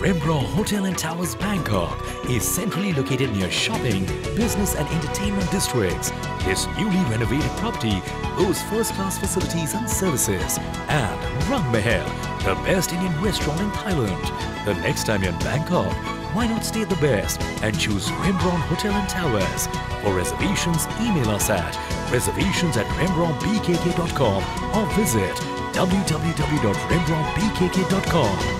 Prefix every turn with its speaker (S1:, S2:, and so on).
S1: Rembrandt Hotel and Towers Bangkok is centrally located near shopping, business and entertainment districts. This newly renovated property boasts first-class facilities and services. And Rang Mahal, the best Indian restaurant in Thailand. The next time you're in Bangkok, why not stay the best and choose Rembrandt Hotel and Towers? For reservations, email us at reservations at rembrandtbkk.com or visit www.rembrandtbkk.com.